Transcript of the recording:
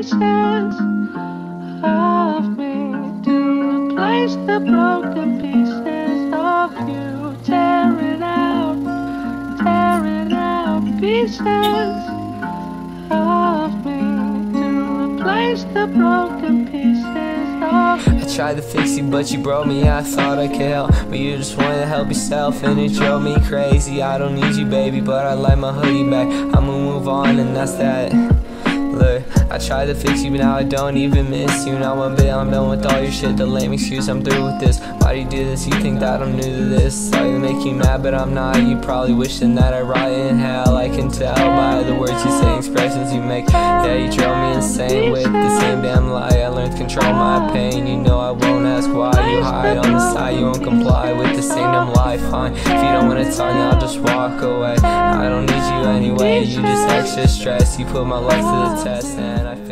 pieces of me to replace the broken pieces of you. Tear it out, tear it out, pieces of me to replace the broken pieces of you. I tried to fix you, but you broke me. I thought I could help, but you just wanted to help yourself, and it drove me crazy. I don't need you, baby, but I like my hoodie back. I'ma move on, and that's that. Look, I tried to fix you, but now I don't even miss you. Now I'm bit, I'm done with all your shit. The lame excuse, I'm through with this. Why do you do this? You think that I'm new to this? To make you mad, but I'm not. You probably wishing that I rot in hell. I can tell by the words you say, expressions you make. Yeah, you drove me insane with the same damn lie. I learned to control my pain. You know I won't ask why. You hide on the side, you won't comply with the same damn lie. Fine, if you don't wanna talk, then I'll just walk away. I don't need you just extra stress. You put my life to the test, and I failed, but that's fine.